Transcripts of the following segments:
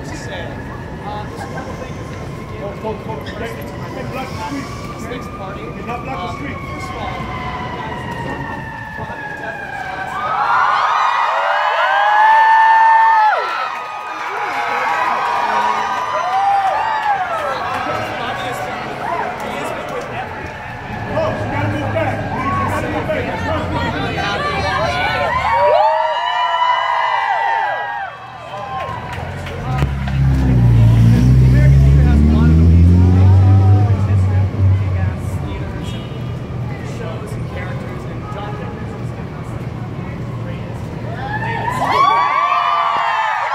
say? Um, just a couple things. Next party. Get not Um, street. First of all, guys, well, I mean, definitely last Coach, you gotta move back. Please, you gotta move back. That's not good. really happy. American theater has a lot of amazing things. History of kick-ass theaters and shows and characters, and John Denver has given us like the greatest, latest,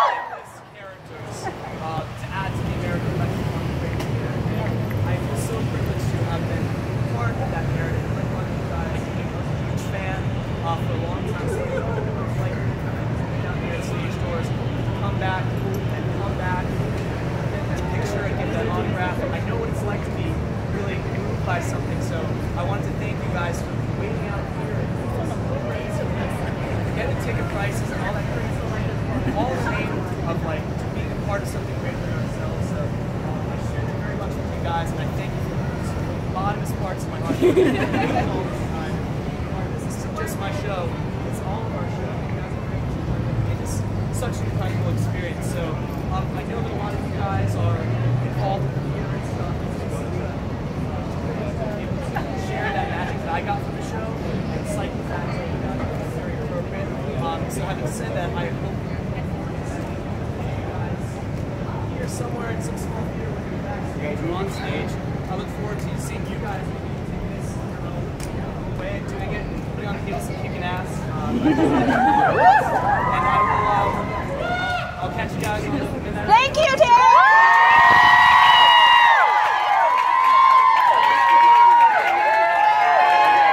latest characters uh, to add to the American Electric Great Theater. And I feel so privileged to have been part of that narrative. Like one of you guys, I was a huge uh, for a long time. So like down here at stage doors, come back and come back get that picture and get that autograph. I know what it's like to be really moved by something, so I wanted to thank you guys for waiting out here and getting the ticket prices and all that crazy stuff. All the name of like being a part of something greater than ourselves. So um, I share very much with you guys, and I thank you for the bottomest parts of my heart. all the time. This isn't just my show; it's all of our show. It is such an incredible experience. So um, I know that a lot of you guys are involved in the theater and stuff. Uh, share that magic that I got from the show and cite the fact that you guys are very appropriate. Um, so having said that, I hope you guys here somewhere in some small theater with your backstage or on stage. I look forward to seeing you guys maybe taking this your own way and doing it, And I will, um, I'll catch you guys